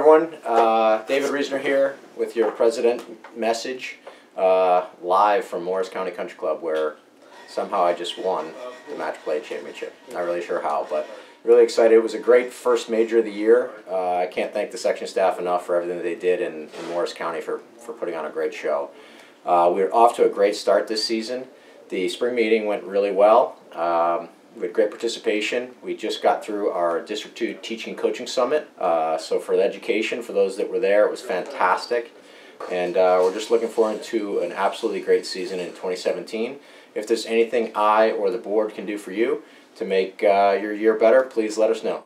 everyone. Uh, David Reasoner here with your president message, uh, live from Morris County Country Club, where somehow I just won the match play championship. Not really sure how, but really excited. It was a great first major of the year. Uh, I can't thank the section staff enough for everything that they did in, in Morris County for, for putting on a great show. Uh, we are off to a great start this season. The spring meeting went really well. Um, we had great participation. We just got through our District 2 Teaching Coaching Summit. Uh, so, for the education, for those that were there, it was fantastic. And uh, we're just looking forward to an absolutely great season in 2017. If there's anything I or the board can do for you to make uh, your year better, please let us know.